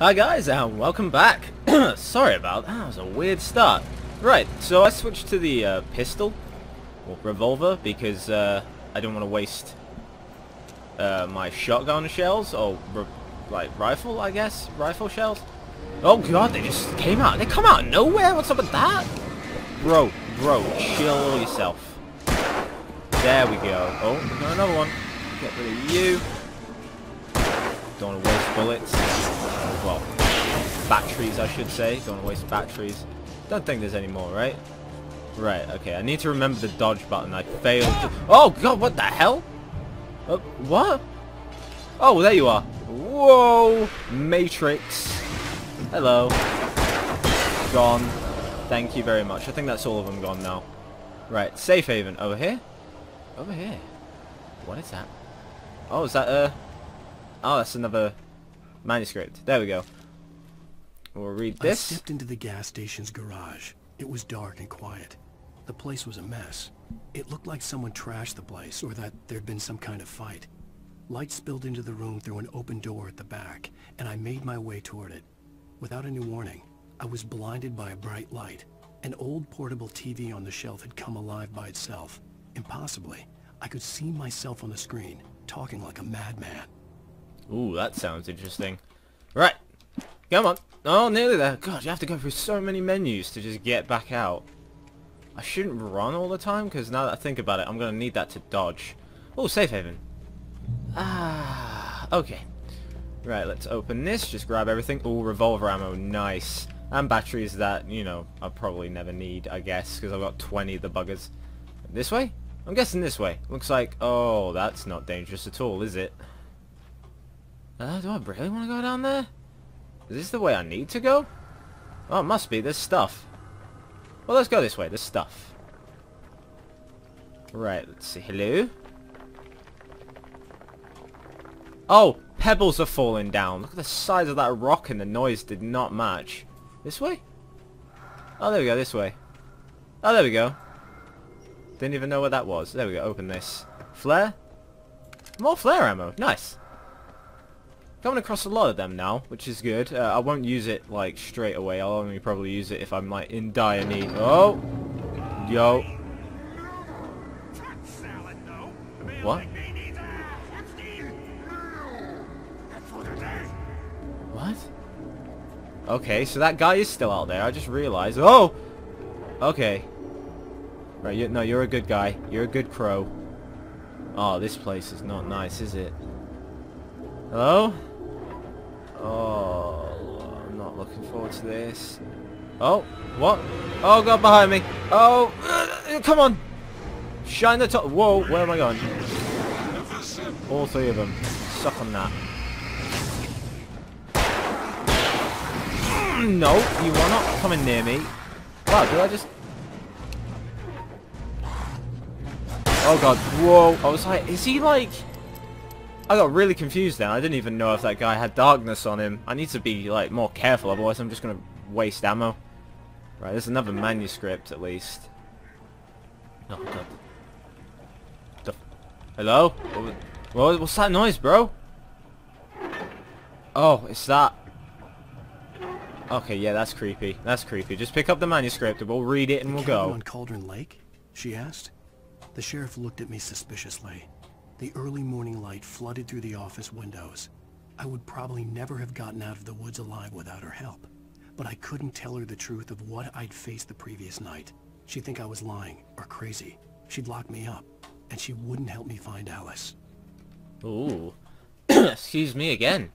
Hi guys, and welcome back. Sorry about that, that was a weird start. Right, so I switched to the uh, pistol, or revolver, because uh, I don't want to waste uh, my shotgun shells, or like rifle, I guess, rifle shells. Oh god, they just came out, they come out of nowhere, what's up with that? Bro, bro, chill yourself. There we go. Oh, we got another one. Get rid of you. Don't want to waste bullets. Well, batteries, I should say. Don't waste batteries. Don't think there's any more, right? Right, okay. I need to remember the dodge button. I failed to... Oh, God, what the hell? Uh, what? Oh, there you are. Whoa! Matrix. Hello. Gone. Thank you very much. I think that's all of them gone now. Right, safe haven. Over here? Over here. What is that? Oh, is that a... Oh, that's another manuscript. There we go. We'll read this. I stepped into the gas station's garage. It was dark and quiet. The place was a mess. It looked like someone trashed the place, or that there'd been some kind of fight. Light spilled into the room through an open door at the back, and I made my way toward it. Without any warning, I was blinded by a bright light. An old portable TV on the shelf had come alive by itself. Impossibly, I could see myself on the screen, talking like a madman. Ooh, that sounds interesting. Right. Come on. Oh, nearly there. God, you have to go through so many menus to just get back out. I shouldn't run all the time, because now that I think about it, I'm going to need that to dodge. Oh, safe haven. Ah, okay. Right, let's open this. Just grab everything. Oh, revolver ammo. Nice. And batteries that, you know, I'll probably never need, I guess, because I've got 20 of the buggers. This way? I'm guessing this way. Looks like... Oh, that's not dangerous at all, is it? Uh, do I really want to go down there? Is this the way I need to go? Oh, it must be. There's stuff. Well, let's go this way. There's stuff. Right, let's see. Hello? Oh, pebbles are falling down. Look at the size of that rock and the noise did not match. This way? Oh, there we go. This way. Oh, there we go. Didn't even know what that was. There we go. Open this. Flare? More flare ammo. Nice. I'm coming across a lot of them now, which is good. Uh, I won't use it, like, straight away. I'll only probably use it if I'm, like, in dire need. Oh! Yo. What? What? Okay, so that guy is still out there. I just realized. Oh! Okay. Right, you, no, you're a good guy. You're a good crow. Oh, this place is not nice, is it? Hello? Oh, I'm not looking forward to this. Oh, what? Oh, God, behind me. Oh, uh, come on. Shine the top. Whoa, where am I going? All three of them. Suck on that. No, you are not coming near me. Wow, did I just... Oh god, whoa. I was like, is he like... I got really confused then. I didn't even know if that guy had darkness on him. I need to be like more careful, otherwise I'm just going to waste ammo. Right, there's another manuscript at least. Oh god. The Hello? What, what's that noise, bro? Oh, it's that. Okay, yeah, that's creepy. That's creepy. Just pick up the manuscript and we'll read it and we'll go. on Cauldron Lake? She asked. The sheriff looked at me suspiciously. The early morning light flooded through the office windows. I would probably never have gotten out of the woods alive without her help. But I couldn't tell her the truth of what I'd faced the previous night. She'd think I was lying, or crazy. She'd lock me up, and she wouldn't help me find Alice. Ooh. Excuse me again.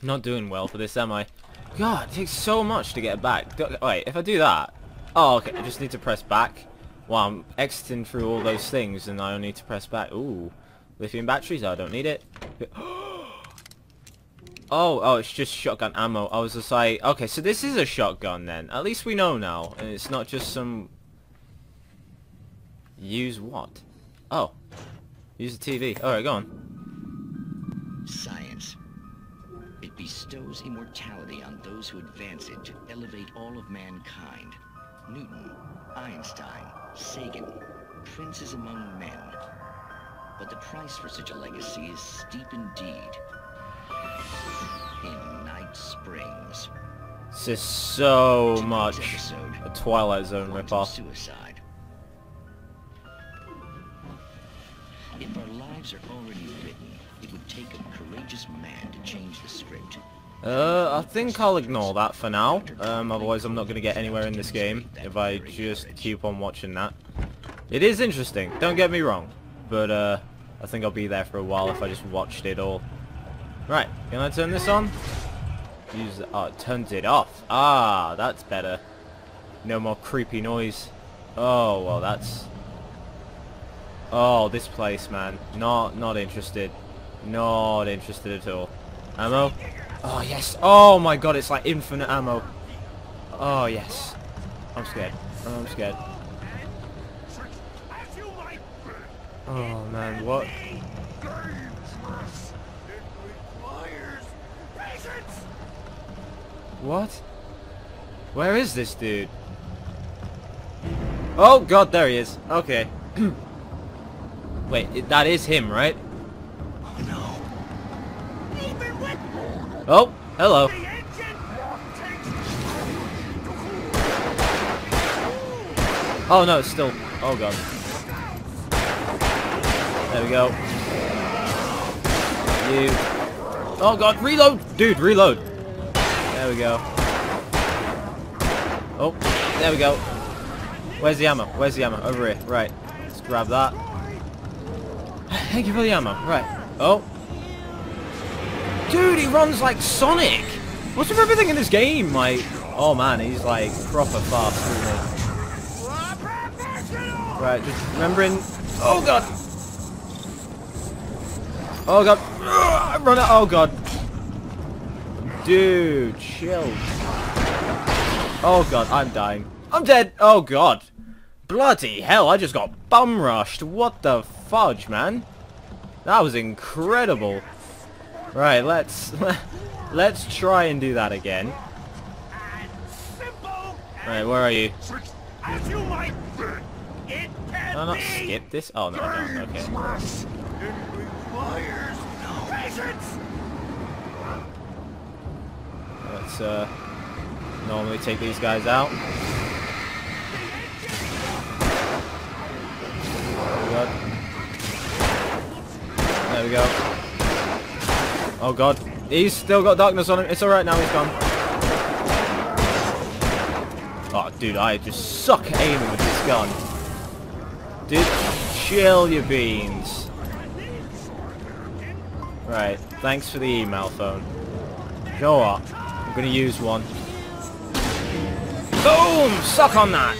Not doing well for this, am I? God, it takes so much to get back. Wait, if I do that... Oh, okay, I just need to press back. Well, I'm exiting through all those things and I only need to press back. Ooh. Lithium batteries? I don't need it. Oh, oh, it's just shotgun ammo. I was just like, okay, so this is a shotgun then. At least we know now. And it's not just some... Use what? Oh. Use the TV. Alright, go on. Science. It bestows immortality on those who advance it to elevate all of mankind. Newton, Einstein, Sagan, princes among men. But the price for such a legacy is steep indeed. In Night Springs. This is so much episode, a Twilight Zone ripoff. Suicide. Uh, I think I'll ignore that for now. Um, otherwise I'm not going to get anywhere in this game if I just keep on watching that. It is interesting, don't get me wrong. But, uh, I think I'll be there for a while if I just watched it all. Right, can I turn this on? Use the, oh, it turns it off. Ah, that's better. No more creepy noise. Oh, well that's... Oh, this place, man. Not, not interested. Not interested at all. Ammo? Oh, yes. Oh, my God, it's like infinite ammo. Oh, yes. I'm scared. I'm scared. Oh, man, what? What? Where is this dude? Oh, God, there he is. Okay. Wait, that is him, right? Oh, hello. Oh no, it's still. Oh god. There we go. You. Oh god, reload! Dude, reload! There we go. Oh, there we go. Where's the ammo? Where's the ammo? Over here. Right. Let's grab that. Thank you for the ammo. Right. Oh. Dude, he runs like Sonic! What's with everything in this game? Like, oh man, he's like proper fast, isn't he? Right, just remembering... Oh god! Oh god! Ugh, run out! Oh god! Dude, chill. Oh god, I'm dying. I'm dead! Oh god! Bloody hell, I just got bum rushed. What the fudge, man? That was incredible. Right, let's let's try and do that again. Right, where are you? Can I not skip this? Oh no, I. Okay. Let's uh normally take these guys out. There we go. Oh god. He's still got darkness on him. It's alright now, he's gone. Oh dude, I just suck aiming with this gun. Dude, chill your beans. Right, thanks for the email phone. Know what? I'm gonna use one. Boom! Suck on that!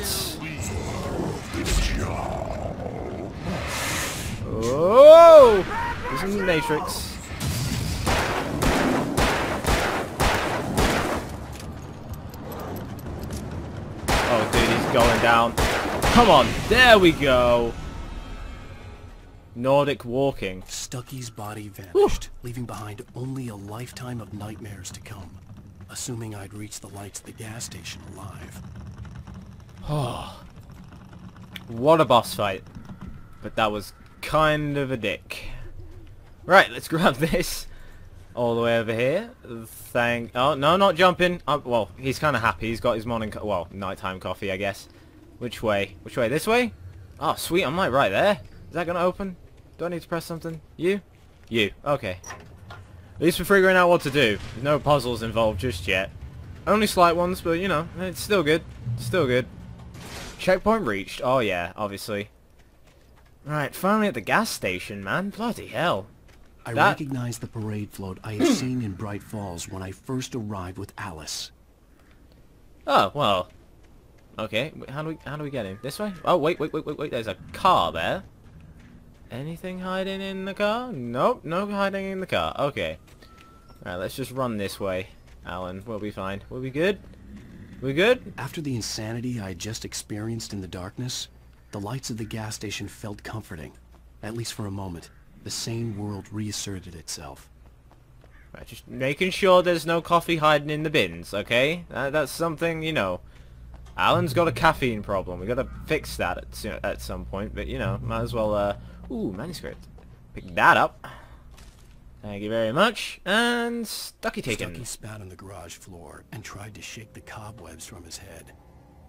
Oh! This is Matrix. Oh, dude, he's going down. Come on, there we go. Nordic walking. Stucky's body vanished, leaving behind only a lifetime of nightmares to come. Assuming I'd reach the lights at the gas station alive. Oh. What a boss fight. But that was kind of a dick. Right, let's grab this. All the way over here. Thank... Oh, no, not jumping. Uh, well, he's kind of happy. He's got his morning... Co well, nighttime coffee, I guess. Which way? Which way? This way? Oh, sweet. I'm like right there. Is that going to open? Do I need to press something? You? You. Okay. At least we're figuring out what to do. There's no puzzles involved just yet. Only slight ones, but, you know, it's still good. Still good. Checkpoint reached. Oh, yeah, obviously. Right, finally at the gas station, man. Bloody hell. I That- recognized the parade float I had seen in Bright Falls when I first arrived with Alice. Oh, well. Okay, how do we how do we get in? This way? Oh, wait, wait, wait, wait, wait. There's a car there. Anything hiding in the car? Nope, no hiding in the car. Okay. Alright, let's just run this way. Alan, we'll be fine. We'll be good? We good? After the insanity I just experienced in the darkness, the lights of the gas station felt comforting. At least for a moment. The sane world reasserted itself. Right, just making sure there's no coffee hiding in the bins, okay? That, that's something, you know. Alan's got a caffeine problem. we got to fix that at, at some point, but, you know, might as well, uh... Ooh, manuscript. Pick that up. Thank you very much. And Stucky taken. Stucky spat on the garage floor and tried to shake the cobwebs from his head.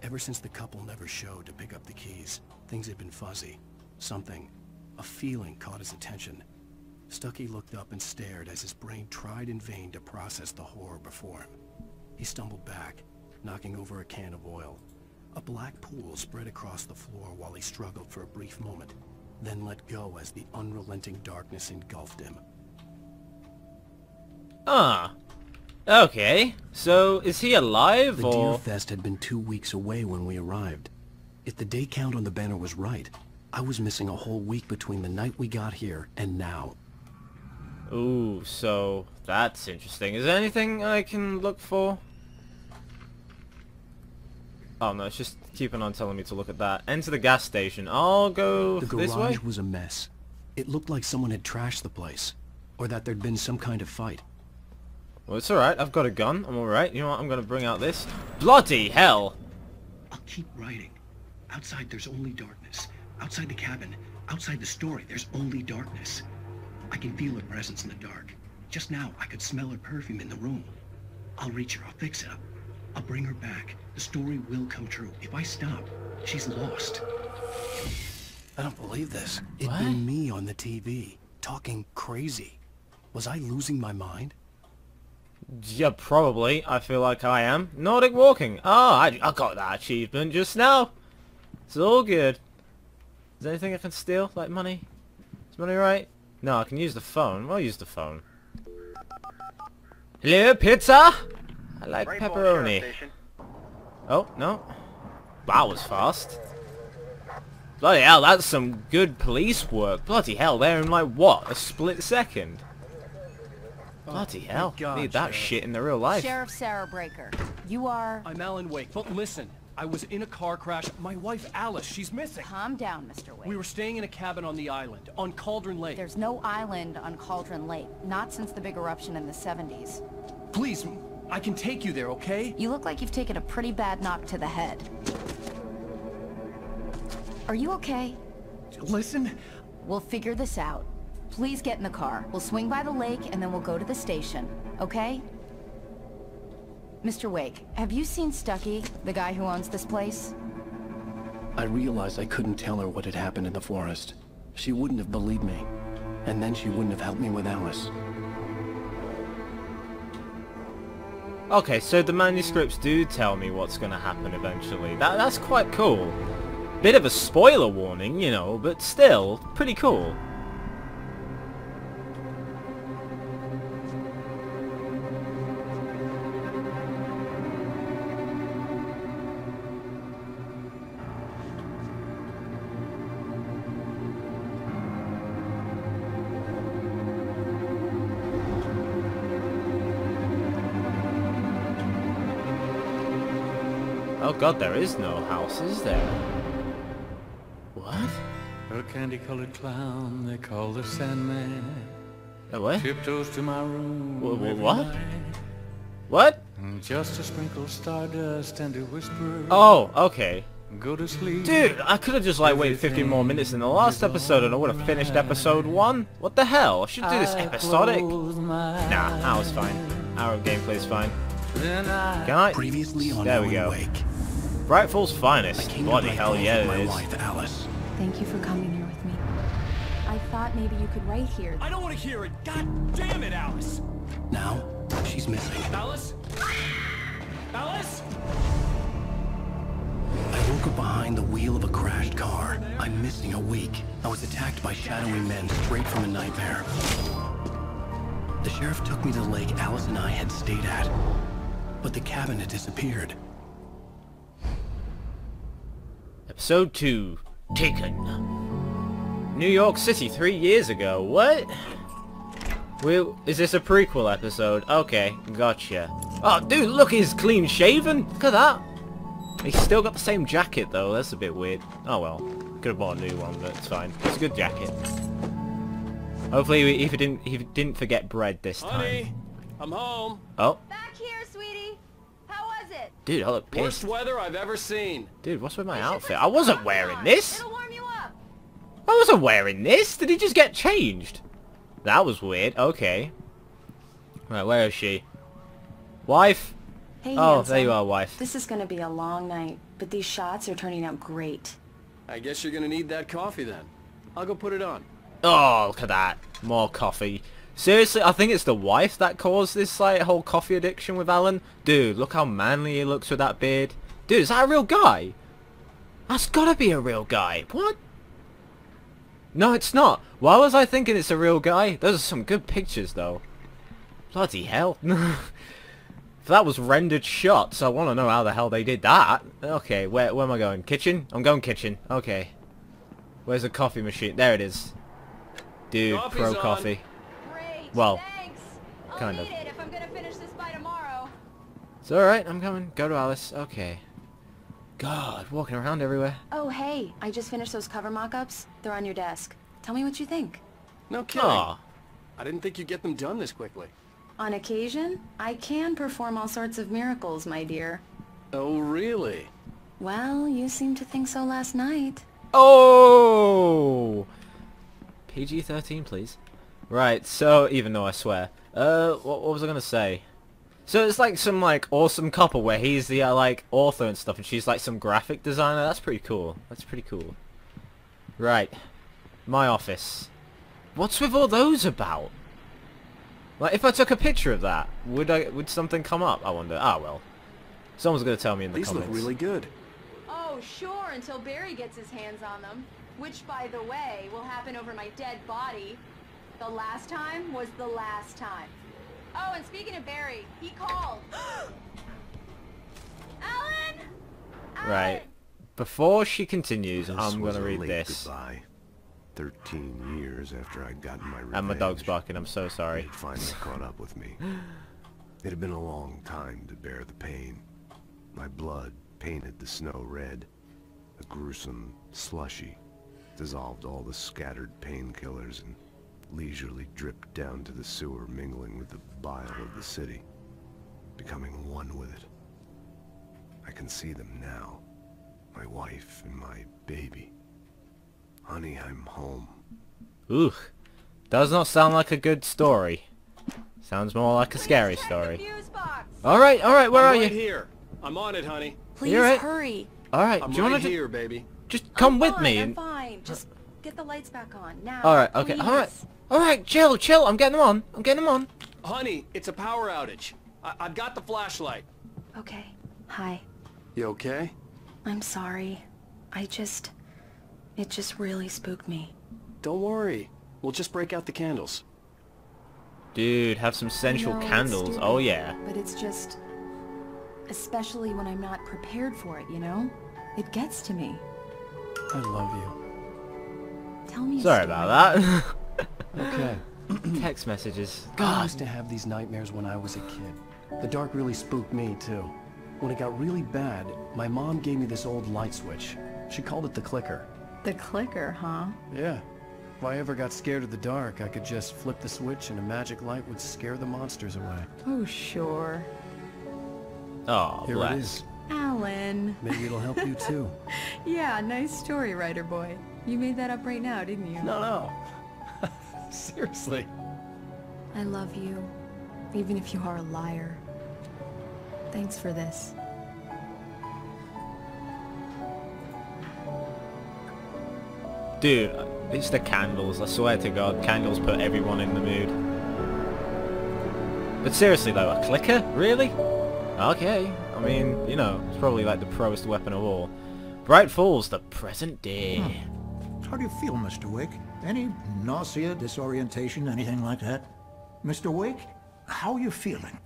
Ever since the couple never showed to pick up the keys, things had been fuzzy. Something, a feeling caught his attention. Stucky looked up and stared as his brain tried in vain to process the horror before him. He stumbled back, knocking over a can of oil. A black pool spread across the floor while he struggled for a brief moment, then let go as the unrelenting darkness engulfed him. Ah. Okay. So, is he alive, The or... Deerfest had been two weeks away when we arrived. If the day count on the banner was right, I was missing a whole week between the night we got here and now. Ooh, so that's interesting. Is there anything I can look for? Oh no, it's just keeping on telling me to look at that. Enter the gas station. I'll go The this way. The garage was a mess. It looked like someone had trashed the place, or that there'd been some kind of fight. Well, it's alright. I've got a gun. I'm alright. You know what? I'm gonna bring out this. Bloody hell! I'll keep writing. Outside there's only darkness. Outside the cabin, outside the story, there's only darkness. I can feel her presence in the dark. Just now, I could smell her perfume in the room. I'll reach her, I'll fix it. I'll bring her back. The story will come true. If I stop, she's lost. I don't believe this. It'd What? been me on the TV, talking crazy. Was I losing my mind? Yeah, probably. I feel like I am. Nordic walking. Oh, I, I got that achievement just now. It's all good. Is there anything I can steal? Like money? Is money right? No, I can use the phone. I'll use the phone. Hello, pizza? I like pepperoni. Oh, no. That was fast. Bloody hell, that's some good police work. Bloody hell, they're in like, what, a split second? Oh, Bloody hell, God, need that Sheriff. shit in the real life. Sheriff Sarah Breaker, you are... I'm Alan Wake, but listen, I was in a car crash. My wife Alice, she's missing. Calm down, Mr. Wake. We were staying in a cabin on the island, on Cauldron Lake. There's no island on Cauldron Lake, not since the big eruption in the 70s. Please, I can take you there, okay? You look like you've taken a pretty bad knock to the head. Are you okay? Listen, We'll figure this out. Please get in the car. We'll swing by the lake and then we'll go to the station, okay? Mr. Wake, have you seen Stucky, the guy who owns this place? I realized I couldn't tell her what had happened in the forest. She wouldn't have believed me. And then she wouldn't have helped me with Alice. Okay, so the manuscripts do tell me what's going to happen eventually. That That's quite cool. Bit of a spoiler warning, you know, but still, pretty cool. God, there is no house, is there? What? A candy-colored clown they call the Sandman Oh, what? tiptoes to my room. Wha- wha- what? night. What? Just to sprinkle stardust and to whisper. Oh, okay. Go to sleep. Dude, I could have just like waited 15 more minutes in the last episode and I would have finished episode 1. What the hell? I should do this episodic. close my Nah, hour's fine. Hour of gameplay is fine. Can I? Previously on There we go. Wake. Bright Falls finest. came to Bloody Bright hell Falls yeah with it my wife, Alice. Thank you for coming here with me. I thought maybe you could write here. I don't want to hear it. God damn it, Alice. Now, she's missing. Alice? Alice? I woke up behind the wheel of a crashed car. I'm missing a week. I was attacked by shadowy men straight from a nightmare. The sheriff took me to the lake Alice and I had stayed at. But the cabin had disappeared. Episode 2. Taken. New York City three years ago. What? Will, is this a prequel episode? Okay, gotcha. Oh, dude, look, he's clean shaven. Look at that. He's still got the same jacket, though. That's a bit weird. Oh, well. Could have bought a new one, but it's fine. It's a good jacket. Hopefully, he, he didn't he didn't forget bread this time. Honey, I'm home. Oh, Back here, sweetie. How was it? dude, I look pissed. Worst pissed. weather I've ever seen. Dude, what's with my outfit? I wasn't wearing this. It'll warm you up. I wasn't wearing this. Did he just get changed? That was weird. Okay. Right, where is she? Wife? Hey, Oh, handsome. there you are, wife. This is gonna be a long night, but these shots are turning out great. I guess you're gonna need that coffee then. I'll go put it on. Oh, look at that. More coffee. Seriously, I think it's the wife that caused this like whole coffee addiction with Alan. Dude, look how manly he looks with that beard. Dude, is that a real guy? That's gotta be a real guy. What? No, it's not. Why was I thinking it's a real guy? Those are some good pictures, though. Bloody hell. that was rendered shots, I want to know how the hell they did that. Okay, where, where am I going? Kitchen? I'm going kitchen. Okay. Where's the coffee machine? There it is. Dude, Coffee's pro coffee. Great. Well, thanks. I'll kind need of. it if I'm gonna finish this by tomorrow. It's alright, I'm coming. Go to Alice. Okay. God, walking around everywhere. Oh, hey, I just finished those cover mock-ups. They're on your desk. Tell me what you think. No kidding. Aw. I didn't think you'd get them done this quickly. On occasion, I can perform all sorts of miracles, my dear. Oh, really? Well, you seemed to think so last night. Oh! PG-13, please. Right, so, even though I swear. Uh, what, what was I gonna say? So it's like some, like, awesome couple where he's the, uh, like, author and stuff, and she's, like, some graphic designer. That's pretty cool. That's pretty cool. Right. My office. What's with all those about? Like, if I took a picture of that, would I, would something come up, I wonder? Ah, well. Someone's gonna tell me in the These comments. look really good. Oh, sure, until Barry gets his hands on them. Which, by the way, will happen over my dead body. The last time was the last time. Oh, and speaking of Barry, he called. Alan! Right. Before she continues, This I'm gonna read late this. Goodbye. Thirteen years after I'd gotten my revenge. And my dog's barking, I'm so sorry. had finally caught up with me. It had been a long time to bear the pain. My blood painted the snow red. A gruesome slushy dissolved all the scattered painkillers and leisurely dripped down to the sewer, mingling with the bile of the city, becoming one with it. I can see them now. My wife and my baby. Honey, I'm home. Ooh. Does not sound like a good story. Sounds more like a scary story. Alright, alright, where I'm are right you? here. I'm on it, honey. Please You're right. hurry. Alright, I'm do you right wanna here, baby. just come I'm with fine, me I'm fine. Just get the lights back on now. Alright, okay, please. alright. Alright, chill, chill, I'm getting them on. I'm getting them on. Honey, it's a power outage. I I've got the flashlight. Okay. Hi. You okay? I'm sorry. I just... It just really spooked me. Don't worry. We'll just break out the candles. Dude, have some sensual I know, it's candles. stupid, Oh yeah. But it's just... Especially when I'm not prepared for it, you know? It gets to me. I love you. Tell me Sorry about that. Okay. Text messages. I used to have these nightmares when I was a kid. The dark really spooked me, too. When it got really bad, my mom gave me this old light switch. She called it the clicker. The clicker, huh? Yeah. If I ever got scared of the dark, I could just flip the switch and a magic light would scare the monsters away. Oh, sure. Oh, Here bless. it is. Alan. Maybe it'll help you, too. Yeah, nice story, writer boy. You made that up right now, didn't you? No, no. Seriously. I love you, even if you are a liar. Thanks for this. Dude, it's the candles. I swear to God, candles put everyone in the mood. But seriously though, a clicker? Really? Okay. I mean, you know, it's probably like the proest weapon of all. Bright Falls, the present day. Hmm. How do you feel, Mr. Wake? Any nausea, disorientation, anything like that? Mr. Wake, how are you feeling?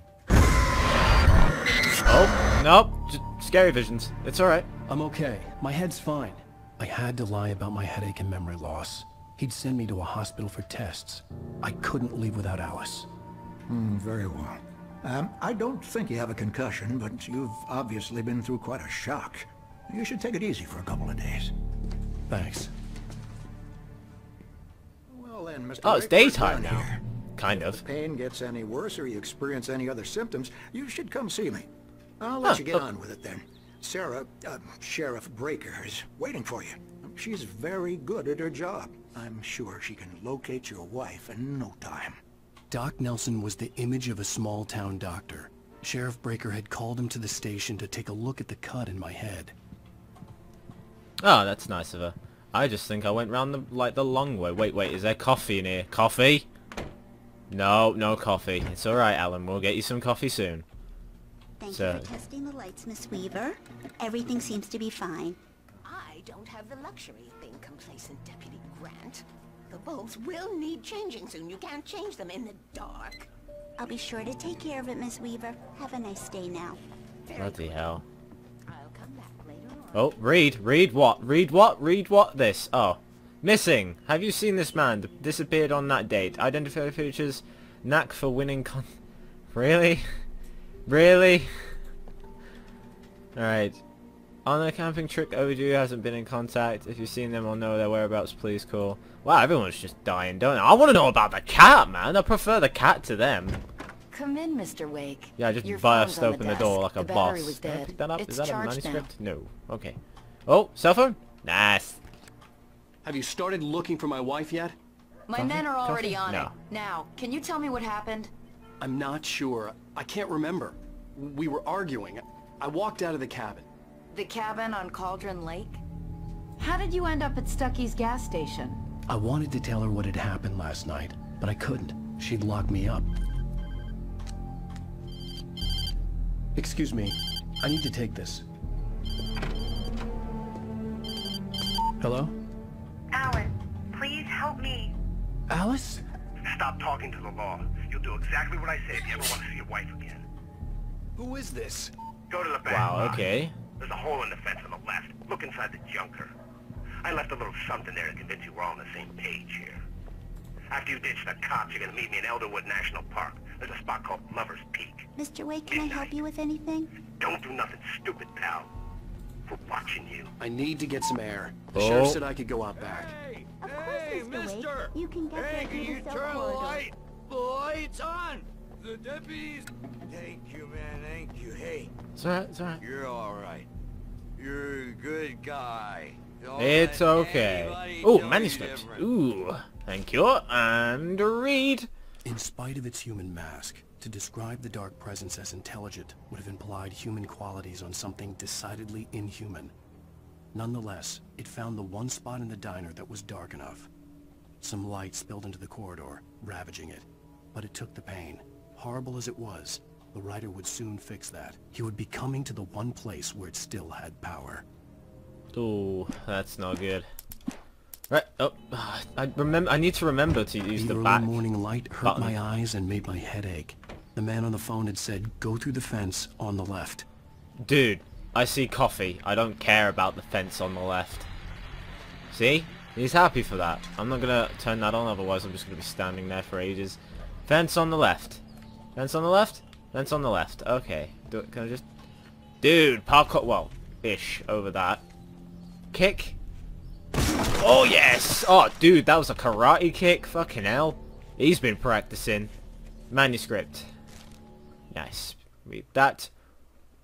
Oh, nope. Just scary visions. It's alright. I'm okay. My head's fine. I had to lie about my headache and memory loss. He'd send me to a hospital for tests. I couldn't leave without Alice. Hmm, very well. Um, I don't think you have a concussion, but you've obviously been through quite a shock. You should take it easy for a couple of days. Thanks. Well then, Mr. Oh, it's Wake, we're daytime now. here. Kind If of. the pain gets any worse or you experience any other symptoms, you should come see me. I'll let Huh, you get oh. on with it then. Sarah, uh, Sheriff Breaker, is waiting for you. She's very good at her job. I'm sure she can locate your wife in no time. Doc Nelson was the image of a small-town doctor. Sheriff Breaker had called him to the station to take a look at the cut in my head. Oh, that's nice of her. I just think I went round the like the long way. Wait, wait, is there coffee in here? Coffee? No, no coffee. It's alright, Alan. We'll get you some coffee soon. Thank So- you for testing the lights, Miss Weaver. Everything seems to be fine. I don't have the luxury of being complacent, Deputy Grant. The bulbs will need changing soon. You can't change them in the dark. I'll be sure to take care of it, Miss Weaver. Have a nice day now. Bloody hell. Oh, read, read what? Read what? Read what? This. Oh. Missing. Have you seen this man? Disappeared on that date. Identify features. Knack for winning con... Really? Really? Alright. On a camping trip, overdue hasn't been in contact. If you've seen them or know their whereabouts, please call. Wow, everyone's just dying, don't they? I want to know about the cat, man. I prefer the cat to them. Come in, Mr. Wake. Yeah, I just Your burst open the the, door desk. like a The boss. battery was Can I dead. pick that up? It's Is that a charged now. manuscript? No. Okay. Oh, cell phone? Nice. Have you started looking for my wife yet? My men are already on No. it. Now, can you tell me what happened? I'm not sure. I can't remember. We were arguing. I walked out of the cabin. The cabin on Cauldron Lake? How did you end up at Stucky's gas station? I wanted to tell her what had happened last night, but I couldn't. She'd lock me up. Excuse me. I need to take this. Hello? Alan, please help me. Alice? Stop talking to the law. You'll do exactly what I say if you ever want to see your wife again. Who is this? Go to the back. Wow, lot. okay. There's a hole in the fence on the left. Look inside the junker. I left a little something there to convince you we're all on the same page here. After you ditch the cops, you're gonna meet me in Elderwood National Park. There's a spot called Lover's Peak. Mr. Wake, can I help you with anything? Don't do nothing stupid, pal. We're watching you. I need to get some air. The Oh. sheriff said I could go out back. Of course, Mr. Wake. You can get there through the cell corridor. The light's on! The deputies! Thank you, man, thank you. Hey, It's alright, it's alright. you're alright. You're a good guy. Don't It's okay. anybody Ooh, manuscript. different. Ooh, thank you. And read. In spite of its human mask, to describe the Dark Presence as intelligent would have implied human qualities on something decidedly inhuman. Nonetheless, it found the one spot in the diner that was dark enough. Some light spilled into the corridor, ravaging it. But it took the pain. Horrible as it was, the writer would soon fix that. He would be coming to the one place where it still had power. Ooh, that's not good. Right. Oh, I remember. I need to remember to use The the early back. morning light hurt button. my eyes and made my head ache. The man on the phone had said, go through the fence on the left. Dude, I see coffee. I don't care about the fence on the left. See? He's happy for that. I'm not gonna turn that on, otherwise I'm just gonna be standing there for ages. Fence on the left. Fence on the left? Fence on the left. Okay. Do. Can I just... Dude, parkour... Well, ish over that. Kick. Oh, yes! Oh, dude, that was a karate kick. Fucking hell. He's been practicing. Manuscript. Nice. Read that.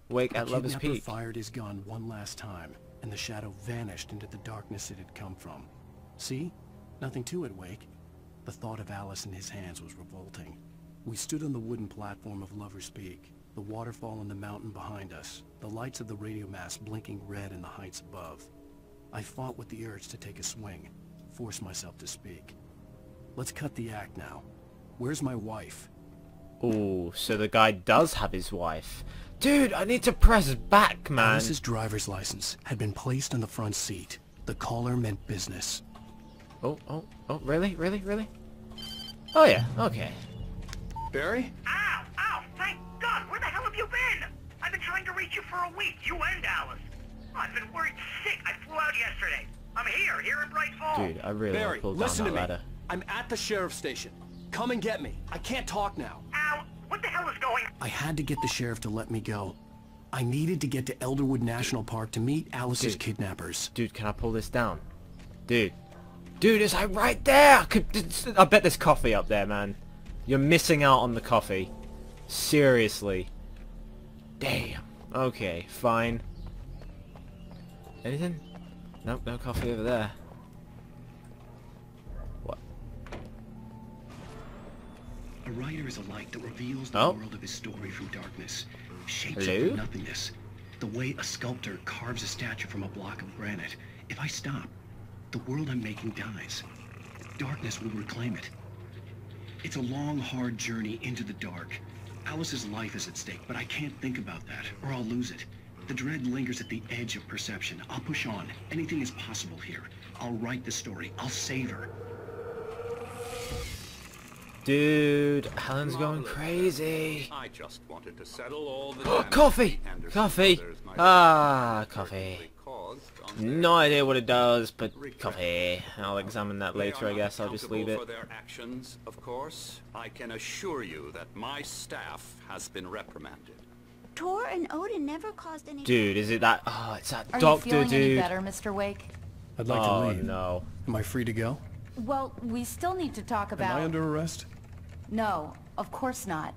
Wake The at Lover's Peak. fired his gun one last time, and the shadow vanished into the darkness it had come from. See? Nothing to it, Wake. The thought of Alice in his hands was revolting. We stood on the wooden platform of Lover's Peak, the waterfall in the mountain behind us, the lights of the radio mast blinking red in the heights above. I fought with the urge to take a swing, force myself to speak. Let's cut the act now. Where's my wife? Oh, so the guy does have his wife. Dude, I need to press back, man. Alice's driver's license had been placed on the front seat. The caller meant business. Oh, oh, oh, really? Really? Really? Oh yeah, okay. Barry? Ow! Ow! Thank God! Where the hell have you been? I've been trying to reach you for a week, you and Alice. I've been worried sick. I flew out yesterday. I'm here, here in Bright Falls. Dude, I really want Barry, to pull down listen that to me. ladder. I'm at the sheriff's station. Come and get me. I can't talk now. Ow! What the hell is going I had to get the sheriff to let me go. I needed to get to Elderwood National Park to meet Alice's Dude. kidnappers. Dude, can I pull this down? Dude. Dude, it's like right there! I, could, I bet there's coffee up there, man. You're missing out on the coffee. Seriously. Damn. Okay, fine. Anything? Nope, no coffee over there. What? A writer is a light that reveals the Oh. world of his story from darkness, shapes Hello? it from nothingness. The way a sculptor carves a statue from a block of granite. If I stop, the world I'm making dies. Darkness will reclaim it. It's a long, hard journey into the dark. Alice's life is at stake, but I can't think about that, or I'll lose it. The dread lingers at the edge of perception. I'll push on. Anything is possible here. I'll write the story. I'll save her. Dude, Helen's going crazy. I just wanted to settle all the Oh, coffee! Coffee! Ah, coffee. caused on their No idea what it does, but coffee. I'll examine that later, I guess. I'll just leave it. for their actions, of course. I can assure you that my staff has been reprimanded. Tor and Odin never caused any... Dude, is it that? Oh, it's that Are doctor you feeling any dude. better, Mr. Wake? I'd like oh, to leave. no. Am I free to go? Well, we still need to talk about... Am I under arrest? No, of course not.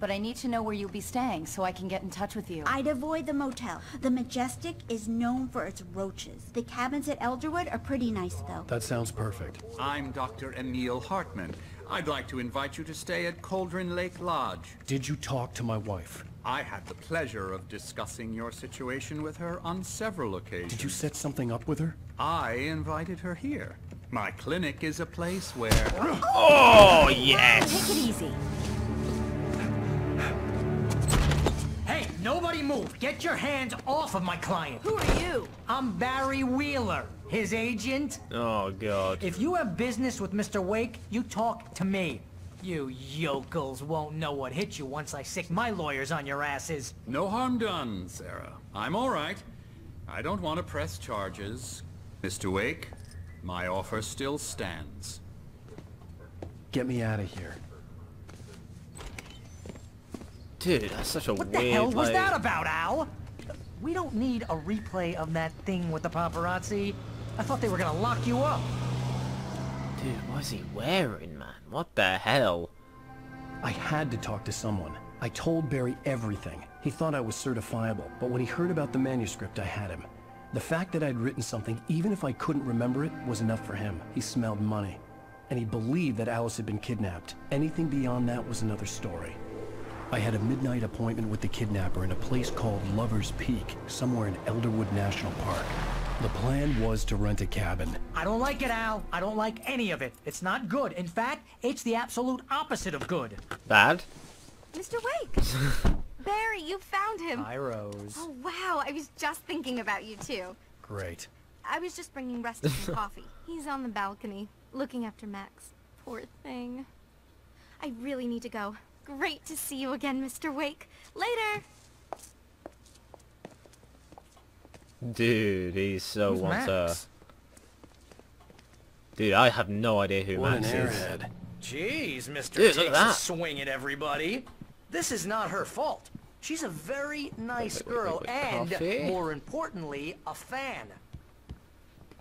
But I need to know where you'll be staying so I can get in touch with you. I'd avoid the motel. The Majestic is known for its roaches. The cabins at Elderwood are pretty nice, though. That sounds perfect. I'm Dr. Emil Hartman. I'd like to invite you to stay at Cauldron Lake Lodge. Did you talk to my wife? I had the pleasure of discussing your situation with her on several occasions. Did you set something up with her? I invited her here. My clinic is a place where... Oh, yes! Take it easy. Hey, nobody move! Get your hands off of my client! Who are you? I'm Barry Wheeler, his agent. Oh, God. If you have business with Mr. Wake, you talk to me. You yokels won't know what hit you once I sick my lawyers on your asses. No harm done, Sarah. I'm all right. I don't want to press charges. Mr. Wake, my offer still stands. Get me out of here. Dude, that's such a What weird, the hell was like... that about, Al? We don't need a replay of that thing with the paparazzi. I thought they were gonna lock you up. Dude, what is he wearing, man? What the hell? I had to talk to someone. I told Barry everything. He thought I was certifiable, but when he heard about the manuscript, I had him. The fact that I'd written something, even if I couldn't remember it, was enough for him. He smelled money. And he believed that Alice had been kidnapped. Anything beyond that was another story. I had a midnight appointment with the kidnapper in a place called Lover's Peak, somewhere in Elderwood National Park. The plan was to rent a cabin. I don't like it, Al. I don't like any of it. It's not good. In fact, it's the absolute opposite of good. Bad? Mr. Wake! Barry, you found him! Hi, Rose. Oh, wow. I was just thinking about you, too. Great. I was just bringing Rusty some coffee. He's on the balcony, looking after Max. Poor thing. I really need to go. Great to see you again, Mr. Wake. Later! Dude, he's so Who's wants Max? a... Dude, I have no idea who What Max is. airhead. Jeez, Mr. Dude, look at Takes a that. swing at everybody. This is not her fault. She's a very nice Wait, wait, girl wait, wait. and, Coffee? more importantly, a fan.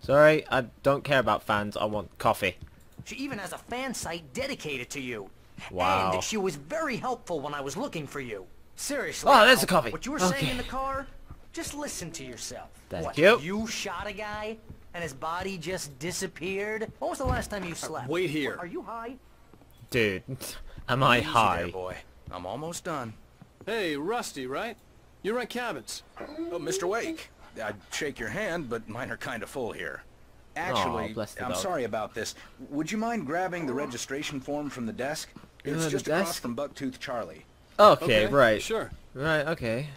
Sorry, I don't care about fans. I want coffee. She even has a fan site dedicated to you. Wow. And she was very helpful when I was looking for you. Seriously. Oh, there's Al, the coffee. What you were Okay. saying in the car, just listen to yourself. Thank what, you. You shot a guy and his body just disappeared? When was the last time you uh, slept? wait here. Are you high? Dude, am I Easy high? there, boy. I'm almost done. Hey, Rusty, right? You rent cabins. Oh, Mr. Wake. I'd shake your hand, but mine are kind of full here. Actually, Aw, bless the I'm dog. sorry about this. Would you mind grabbing the registration form from the desk? You It's know the just across from Bucktooth Charlie. Okay, right. Sure. Right, okay.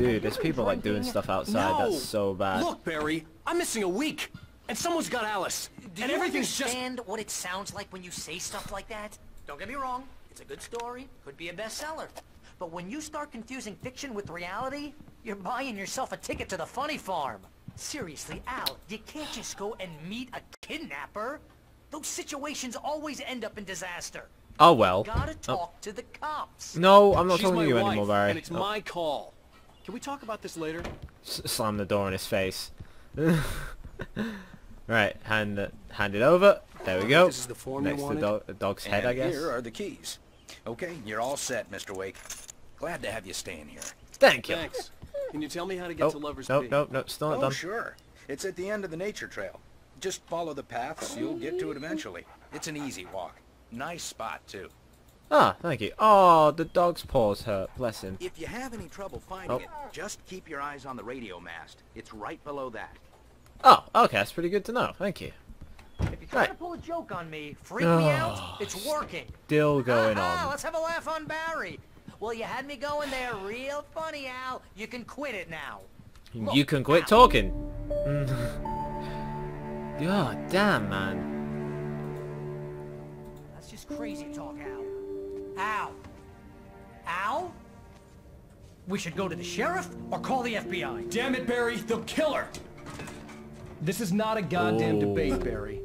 Dude, there's people like doing stuff outside No! that's so bad. Look, Barry, I'm missing a week, and someone's got Alice, Do and you everything's just... understand what it sounds like when you say stuff like that? Don't get me wrong, it's a good story, could be a bestseller. But when you start confusing fiction with reality, you're buying yourself a ticket to the funny farm. Seriously, Al, you can't just go and meet a kidnapper. Those situations always end up in disaster. Oh well. Gotta Oh. talk to the cops. No, I'm not She's talking to you wife, anymore, Barry. and it's Oh, my call. Can we talk about this later? s- slam the door in his face. right, hand it, hand it over. There we go. This is the form you Next to the, wanted? the dog's head, and I guess. here are the keys. Okay, you're all set, Mr. Wake. Glad to have you staying here. Thank you. Thanks. Can you tell me how to get Oh, to Lover's nope, Peak? nope, nope, still not oh, done. sure. It's at the end of the nature trail. Just follow the paths, you'll get to it eventually. It's an easy walk. Nice spot, too. Ah, thank you. Oh, the dog's paws hurt. Bless him. If you have any trouble finding Oh. it, just keep your eyes on the radio mast. It's right below that. Oh, okay, that's pretty good to know. Thank you. If you're trying Right. to pull a joke on me, freak me out, Oh, it's working. Still going Ah, on. let's have a laugh on Barry. Well, you had me going there real funny, Al. You can quit it now. You can quit talking. God damn, man. That's just crazy talk, Al. Al. Al? We should go to the sheriff or call the FBI. Damn it, Barry, they'll kill her! This is not a goddamn Oh. debate, Barry.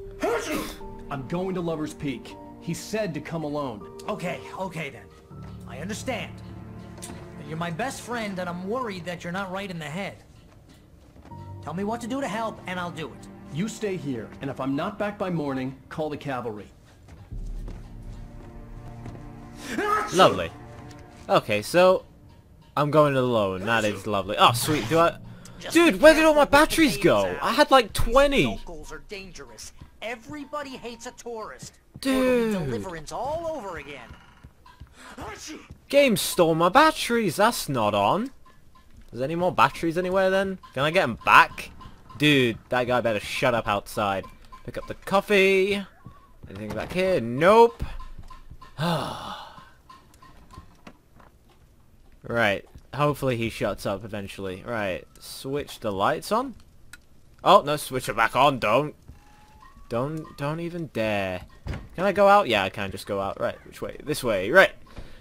I'm going to Lover's Peak. He said to come alone. Okay, okay then. I understand. You're my best friend and I'm worried that you're not right in the head. Tell me what to do to help and I'll do it. You stay here, and if I'm not back by morning, call the cavalry. Lovely. Okay, so I'm going alone. That is lovely. Oh, sweet. Do I? Dude, where did all my batteries go? I had like 20. Locals are dangerous. Everybody hates a tourist. Dude. Deliverance all over again. Game stole my batteries. That's not on. Is there any more batteries anywhere then? Can I get them back? Dude, that guy better shut up outside. Pick up the coffee. Anything back here? Nope. right. Hopefully he shuts up eventually. Right. Switch the lights on. Oh, no, switch it back on. Don't. Don't, don't even dare. Can I go out? Yeah, I can just go out. Right, which way? This way. Right.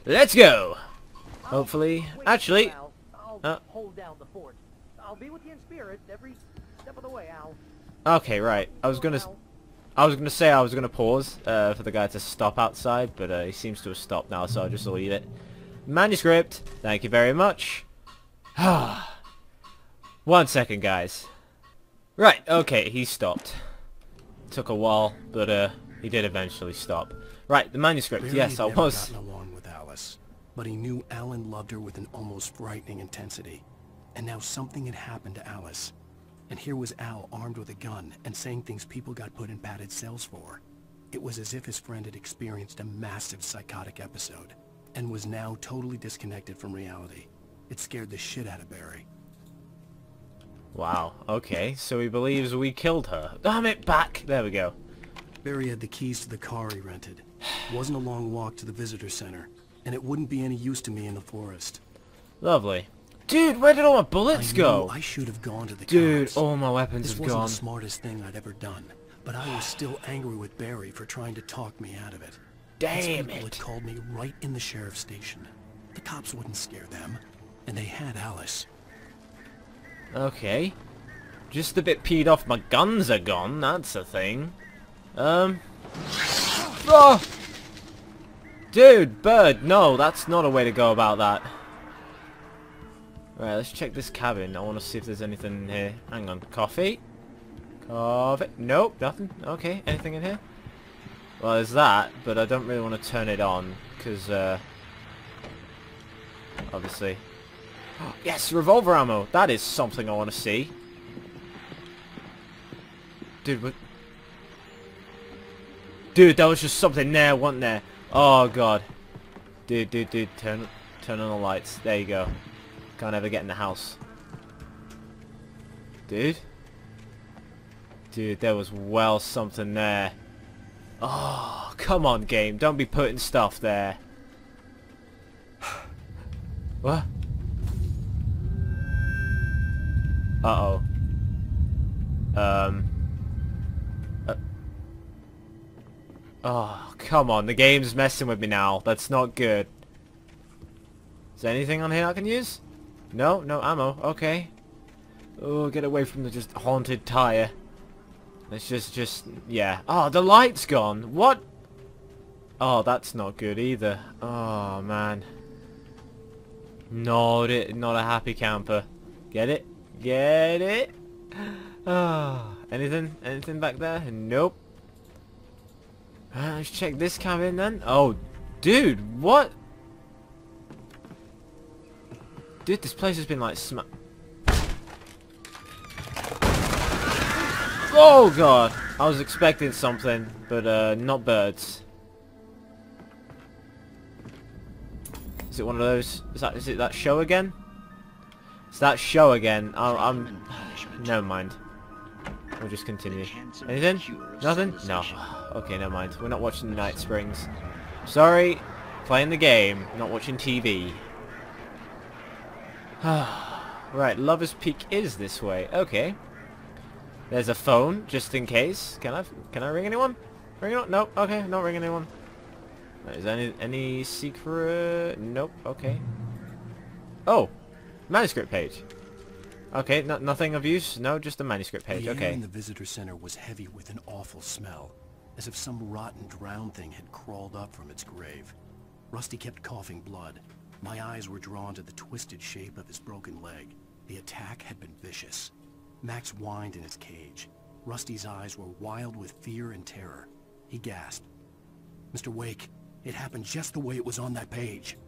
Let's go. Hopefully. Actually. I'll Uh, hold down the fort. I'll be with you in spirit every step of the way, Al. okay, right. I was gonna... I was gonna say I was gonna pause uh, for the guy to stop outside, but uh, he seems to have stopped now, so I'll just leave it. Manuscript. Thank you very much. One second, guys. Right, okay, he stopped. Took a while, but uh, he did eventually stop. Right, the manuscript. Barry yes, I never was. gotten along with Alice, but he knew Alan loved her with an almost frightening intensity. And now something had happened to Alice. And here was Al armed with a gun and saying things people got put in padded cells for. It was as if his friend had experienced a massive psychotic episode and was now totally disconnected from reality. It scared the shit out of Barry. Wow. Okay, so he believes we killed her. Damn it, back. There we go. Barry had the keys to the car he rented. Wasn't a long walk to the visitor center, and it wouldn't be any use to me in the forest. Lovely. Dude, where did all my bullets I go? I should have gone to the Dude, cops. all my weapons this have wasn't the smartest thing I'd ever done, but I was still angry with Barry for trying to talk me out of it. These Damn people it. had called me right in the sheriff's station. The cops wouldn't scare them, and they had Alice. Okay. Just a bit peed off my guns are gone, that's a thing. Um... Oh! Dude, bird, no, that's not a way to go about that. Right, let's check this cabin. I want to see if there's anything in here. Hang on, coffee? Coffee? Nope, nothing. Okay, anything in here? Well, there's that, but I don't really want to turn it on, because, uh... Obviously. Yes, revolver ammo. That is something I want to see. Dude, what? Dude, that was just something there, wasn't there? Oh god. Dude, dude, dude, turn, turn on the lights. There you go. Can't ever get in the house. Dude. Dude, there was well something there. Oh, come on, game. Don't be putting stuff there. what? Uh-oh. Um... uh- oh, come on. The game's messing with me now. That's not good. Is there anything on here I can use? No? No ammo. Okay. Oh, get away from the just haunted tire. Let's just, just, yeah. Oh, the light's gone. What? Oh, that's not good either. Oh, man. Not it. Not a happy camper. Get it? Get it? Ah, anything? Anything back there? Nope. Uh, let's check this cabin then. Oh, dude, what? Dude, this place has been like sma- Oh god! I was expecting something, but uh, not birds. Is it one of those? Is that is it that show again? It's that show again. I, I'm. Never mind. We'll just continue. Anything? Nothing? No. Okay, never mind. We're not watching Night Springs. Sorry. Playing the game, not watching TV. right, Lover's Peak is this way. Okay. There's a phone, just in case. Can I can I ring anyone? Ring anyone? Nope. Okay, not ring anyone. Is there any any secret? Nope. Okay. Oh, manuscript page. Okay, no, nothing of use. No, just a manuscript page. The air Okay. in the visitor center was heavy with an awful smell, as if some rotten drowned thing had crawled up from its grave. Rusty kept coughing blood. My eyes were drawn to the twisted shape of his broken leg. The attack had been vicious. Max whined in his cage. Rusty's eyes were wild with fear and terror. He gasped. Mr. Wake, it happened just the way it was on that page.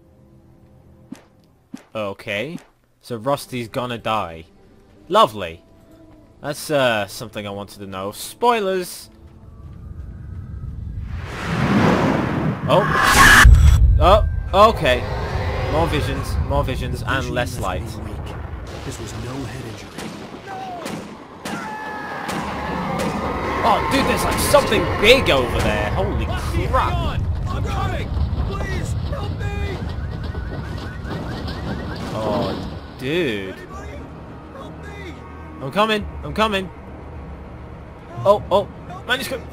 Okay. So Rusty's gonna die. Lovely. That's uh something I wanted to know. Spoilers. Oh. Oh. Okay. More visions. More visions and less light. This was no head injury. Oh, dude, there's like something big over there. Holy crap. I'm coming! Please, help me! Oh, dude. I'm coming. I'm coming. Oh, oh. Manuscript.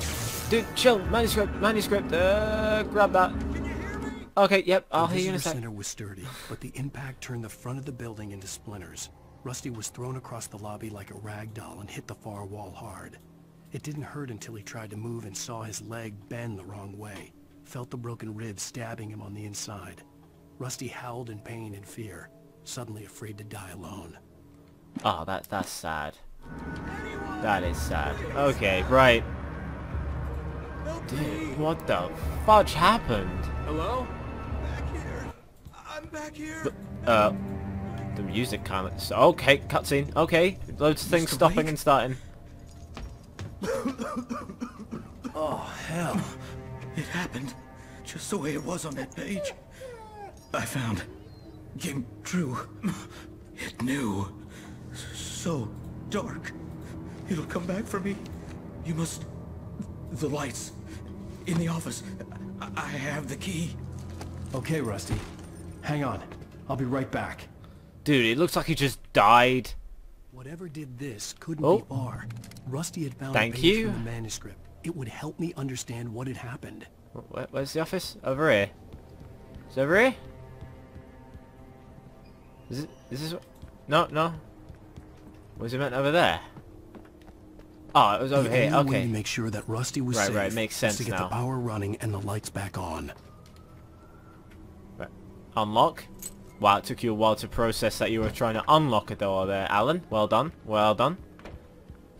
Dude, chill. Manuscript. Manuscript. Uh, grab that. Okay, yep. I'll the hear you in a sec. center was sturdy, but the impact turned the front of the building into splinters. Rusty was thrown across the lobby like a rag doll and hit the far wall hard. It didn't hurt until he tried to move and saw his leg bend the wrong way. Felt the broken ribs stabbing him on the inside. Rusty howled in pain and fear, suddenly afraid to die alone. Oh, that that's sad. That is sad. Okay, right. Dude, what the fudge happened? Hello? Back here. I'm back here. Uh, the music kind of... Okay, cutscene. Okay, loads of things Mr. stopping Wake? and starting. Oh, hell. It happened just the way it was on that page. I found. Came true. It knew. So dark. It'll come back for me. You must... The lights. In the office. I, I have the key. Okay, Rusty. Hang on. I'll be right back. Dude, it looks like he just died. Whatever did this couldn't Oh. be far. Rusty had found Thank a page you. from the manuscript. It would help me understand what had happened. Where, where's the office? Over here. Is it over here? Is it? Is this? No, no. Was it meant over there? Oh, it was over the here. only way Okay. to make sure that Rusty was Right, safe right, makes was sense to get now. the power running and the lights back on. Unlock. Wow, it took you a while to process that you were trying to unlock a door there, Alan. Well done. Well done.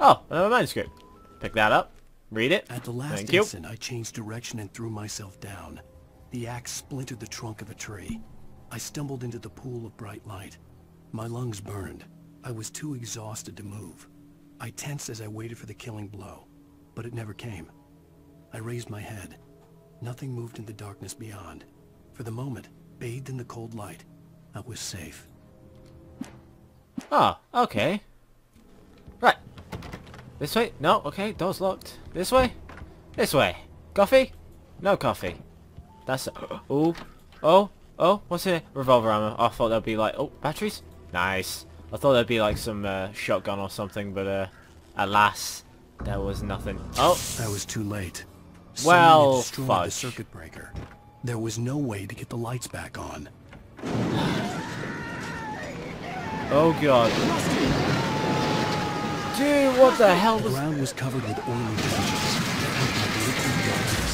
Oh, another manuscript. Pick that up. Read it. At the last Thank you. instant, I changed direction and threw myself down. The axe splintered the trunk of a tree. I stumbled into the pool of bright light. My lungs burned. I was too exhausted to move. I tensed as I waited for the killing blow, but it never came. I raised my head. Nothing moved in the darkness beyond. For the moment, bathed in the cold light, I was safe. Oh, okay. Right. This way? No, okay, door's locked. This way? This way. Coffee? No coffee. That's... Oh, oh, oh, what's in it? Revolver ammo. I thought that'd be like... Oh, batteries? Nice. I thought there'd be like some uh, shotgun or something, but uh, alas, there was nothing. Oh, I was too late. Well, Someone destroyed the fudge. circuit breaker. There was no way to get the lights back on. Oh god. Dude, what the hell The ground was covered with oily patches. that looked like liquid darkness.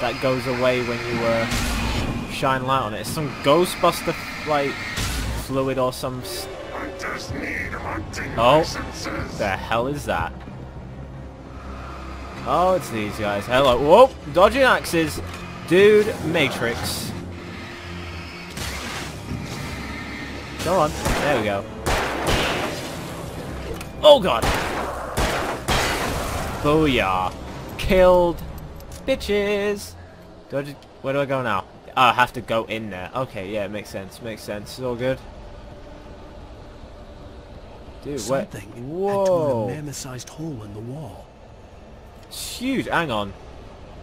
that goes away when you uh, shine light on it. It's some Ghostbuster like fluid or some. Oh, the hell is that? Oh, it's these guys. Hello. Whoa, dodging axes, dude. Matrix. Go on. There we go. Oh god! Booyah! Killed! Bitches! Do I just, where do I go now? Oh, I have to go in there. Okay, yeah, makes sense. Makes sense. It's all good. Dude, what? Something had torn a mammoth-sized hole in the wall. It's huge. Hang on.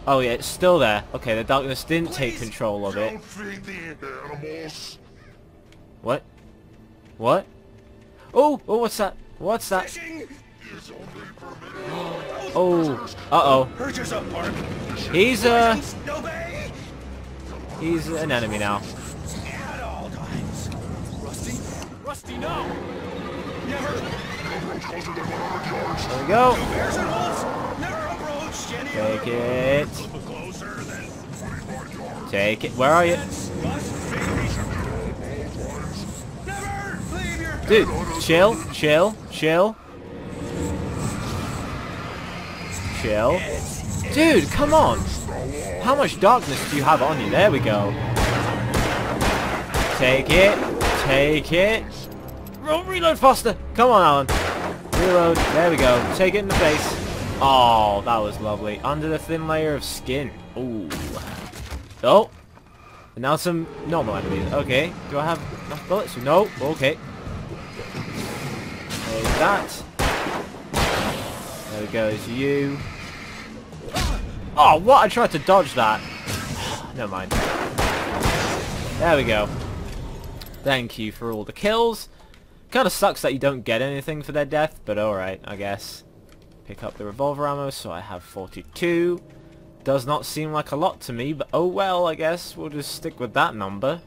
Oh yeah, it's still there. Okay, the darkness didn't take control of it. feed the animals. What? What? Oh, oh, what's that? What's that? Oh, uh-oh. A. He's, uh... He's an enemy now. At all times. Rusty? Rusty, no! Never. There we go. Bears and wolves. Never approach any Take it. Closer than 25 yards. Take it. Where are you? Never leave your Dude, chill, chill, chill. Chill. Dude, come on. How much darkness do you have on you? There we go. Take it. Take it. Re reload faster. Come on, Alan. Reload. There we go. Take it in the face. Oh, that was lovely. Under the thin layer of skin. Ooh. Oh. And now some normal enemies. Okay. Do I have enough bullets? No. Okay. There's that. There goes you. Oh, what? I tried to dodge that. Never mind. There we go. Thank you for all the kills. Kind of sucks that you don't get anything for their death, but alright, I guess. Pick up the revolver ammo, so I have 42. Does not seem like a lot to me, but oh well, I guess. We'll just stick with that number.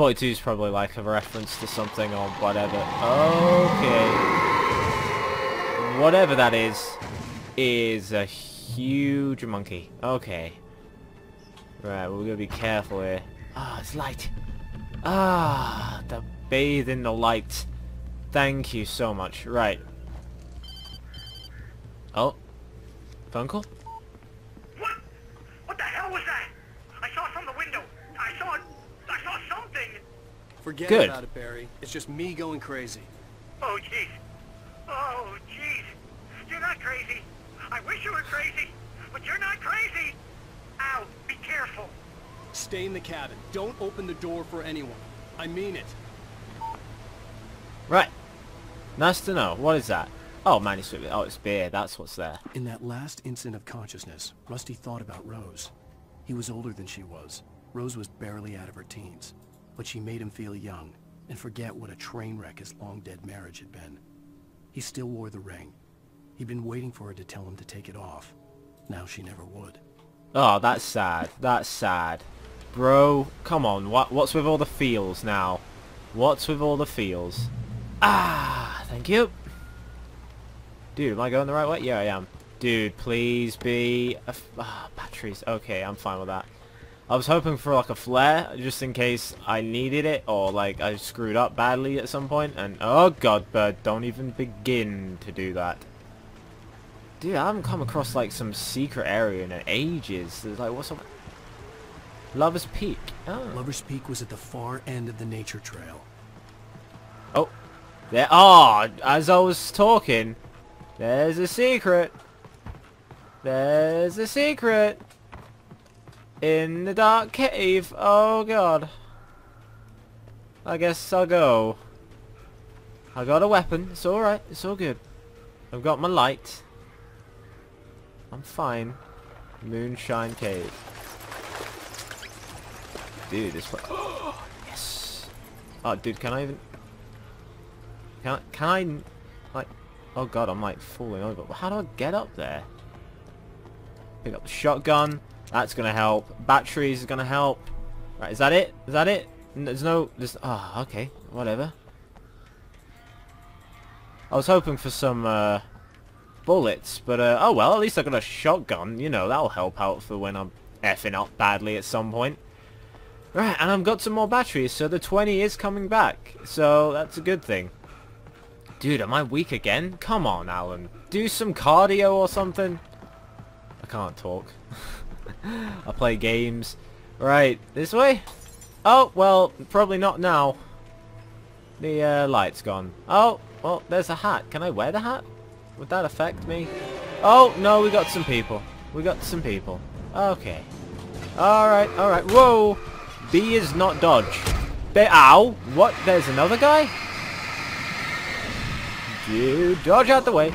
42 is probably like a reference to something or whatever. Okay. Whatever that is, is a huge monkey. Okay. Right, we're gonna be careful here. Ah, it's light. Ah, the bathe in the light. Thank you so much. Right. Oh. Phone call? What? What the hell was that? I saw from the window. I saw... I saw something. Forget Good. about it, Barry. It's just me going crazy. Oh, jeez. Oh, jeez. You're not crazy. I wish you were crazy, but you're not crazy. Ow, be careful. Stay in the cabin. Don't open the door for anyone. I mean it. Right. Nice to know. What is that? Oh, manuscript. Oh, it's beer. That's what's there. In that last instant of consciousness, Rusty thought about Rose. He was older than she was. Rose was barely out of her teens. But she made him feel young and forget what a train wreck his long-dead marriage had been. He still wore the ring. He'd been waiting for her to tell him to take it off. Now she never would. Oh, that's sad. That's sad. Bro, come on. What what's with all the feels now? What's with all the feels? Ah, thank you. Dude, am I going the right way? Yeah, I am. Dude, please be... A f ah, batteries. Okay, I'm fine with that. I was hoping for like a flare, just in case I needed it, or like I screwed up badly at some point, and... Oh god, bird, don't even begin to do that. Dude, I haven't come across like some secret area in ages. There's like, what's up? Lover's Peak. Oh. Lover's Peak was at the far end of the nature trail. Oh. There. Ah, as I was talking, there's a secret. There's a secret. In the dark cave. Oh god. I guess I'll go. I got a weapon. It's alright. It's all good. I've got my light. I'm fine. Moonshine Cave. Dude, this way. yes. Oh, dude, can I even? Can I, can I, like? Oh god, I'm like falling over. How do I get up there? Pick up the shotgun. That's gonna help. Batteries is gonna help. Right, is that it? Is that it? There's no. There's. Ah, oh, okay. Whatever. I was hoping for some uh, bullets, but uh, oh well. At least I got a shotgun. You know, that'll help out for when I'm effing up badly at some point. Right, and I've got some more batteries, so the 20 is coming back. So that's a good thing. Dude, am I weak again? Come on, Alan. Do some cardio or something. I can't talk. I play games. Right, this way? Oh, well, probably not now. The uh, light's gone. Oh, Well, there's a hat. Can I wear the hat? Would that affect me? Oh, no, we got some people. We got some people. Okay. Alright, alright. Whoa! B is not dodge. Be Ow! What? There's another guy? Dude, dodge out the way.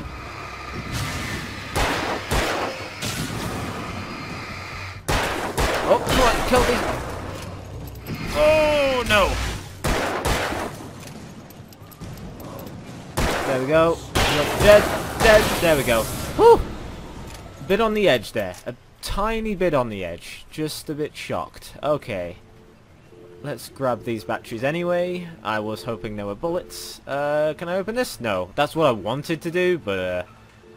We go. Dead, dead. There we go. Whew. Bit on the edge there. A tiny bit on the edge. Just a bit shocked. Okay. Let's grab these batteries anyway. I was hoping there were bullets. Uh, can I open this? No. That's what I wanted to do, but uh,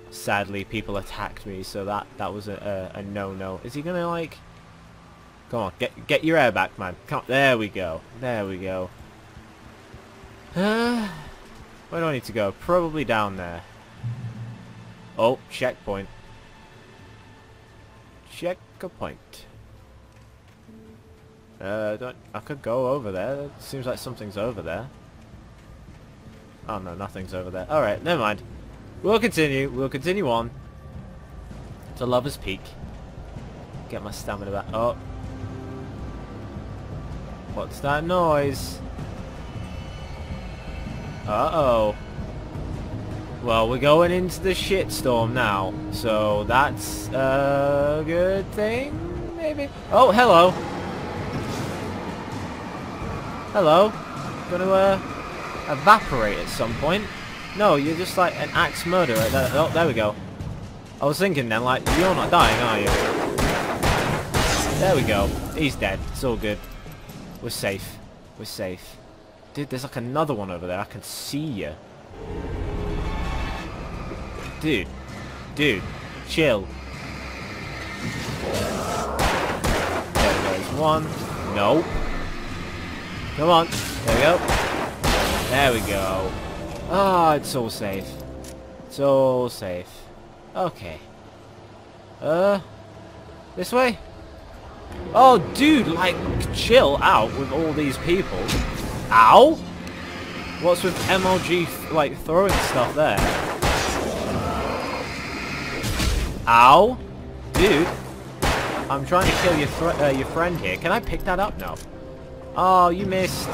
sadly people attacked me, so that that was a, a, a no-no. Is he gonna like... Come on, get get your air back, man. Come on. There we go. There we go. Uh, where do I need to go? Probably down there. Oh, checkpoint. Checkpoint. point. Uh, don't, I could go over there. It seems like something's over there. Oh no, nothing's over there. Alright, never mind. We'll continue. We'll continue on. To Lover's Peak. Get my stamina back. Oh. What's that noise? Uh-oh. Well, we're going into the shitstorm now, so that's a good thing, maybe? Oh, hello. Hello. Gonna, uh, evaporate at some point? No, you're just like an axe murderer. There, oh, there we go. I was thinking then, like, you're not dying, are you? There we go. He's dead. It's all good. We're safe. We're safe. Dude, there's like another one over there. I can see you. Dude. Dude. Chill. There goes one. Nope. Come on. There we go. There we go. Ah, oh, it's all safe. It's all safe. Okay. Uh, this way? Oh, dude, like, chill out with all these people. Ow! What's with MLG, like, throwing stuff there? Ow! Dude! I'm trying to kill your uh, your friend here. Can I pick that up now? Oh, you missed.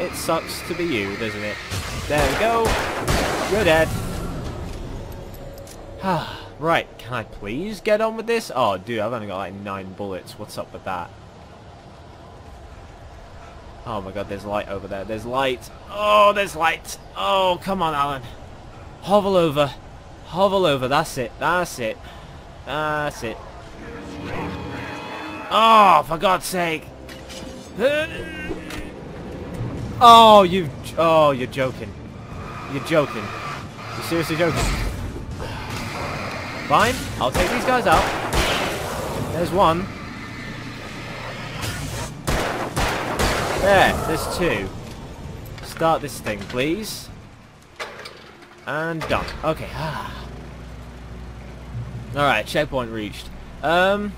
It sucks to be you, doesn't it? There we go. You're dead. right, can I please get on with this? Oh, dude, I've only got like nine bullets. What's up with that? Oh my god, there's light over there. There's light. Oh, there's light. Oh, come on, Alan. Hovel over. Hovel over. That's it. That's it. That's it. Oh, for God's sake. Oh, you... Oh, you're joking. You're joking. You're seriously joking. Fine. I'll take these guys out. There's one. There. There's two. Start this thing, please. And done. Okay. ah. Alright, checkpoint reached. Um,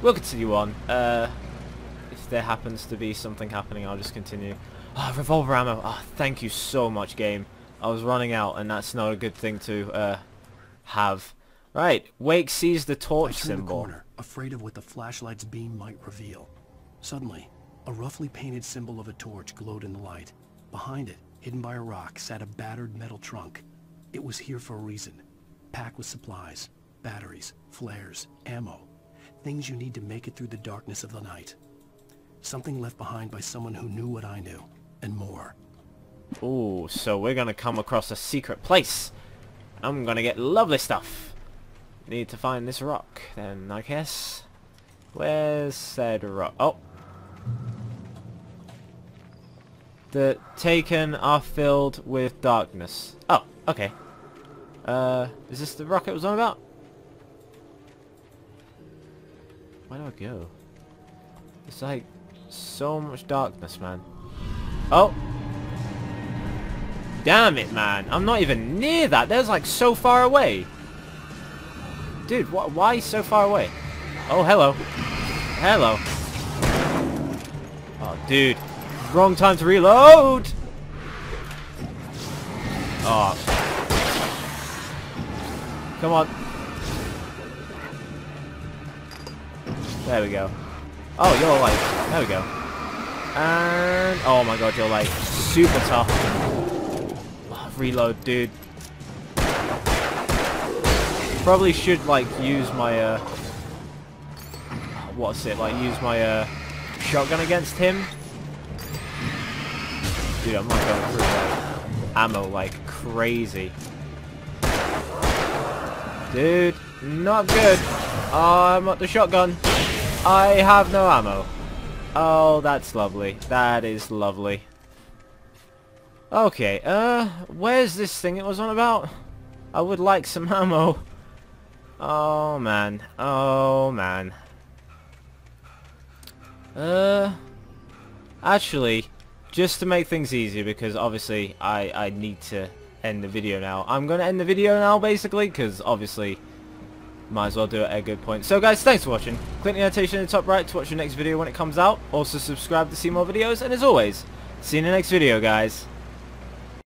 we'll continue on. Uh, if there happens to be something happening, I'll just continue. Ah, oh, revolver ammo. Ah, oh, thank you so much, game. I was running out, and that's not a good thing to uh, have. Right, Wake sees the torch I symbol. The corner, afraid of what the flashlight's beam might reveal. Suddenly, a roughly painted symbol of a torch glowed in the light. Behind it, hidden by a rock, sat a battered metal trunk. It was here for a reason. Packed with supplies, batteries, flares, ammo. Things you need to make it through the darkness of the night. Something left behind by someone who knew what I knew, and more. Ooh, so we're gonna come across a secret place. I'm gonna get lovely stuff. Need to find this rock, then, I guess. Where's said rock? Oh. The taken are filled with darkness. Oh, okay. Uh, is this the rock it was on about? Where do I go? It's like so much darkness, man. Oh! Damn it, man. I'm not even near that. There's like so far away. Dude, wh why so far away? Oh, hello. Hello. Oh, dude. Wrong time to reload! Oh. Come on. There we go. Oh, you're like, there we go. And, oh my god, you're like super tough. Oh, reload, dude. Probably should like use my, uh, what's it, like use my, uh, shotgun against him. Dude, I'm not going through like, ammo like crazy. Dude, not good. I'm at the shotgun. I have no ammo. Oh, that's lovely. That is lovely. Okay, uh, where's this thing it was on about? I would like some ammo. Oh, man. Oh, man. Uh, actually, just to make things easier, because obviously I, I need to end the video now. I'm going to end the video now, basically, because obviously might as well do it at a good point. So guys, thanks for watching. Click the annotation in the top right to watch the next video when it comes out. Also subscribe to see more videos, and as always, see you in the next video, guys.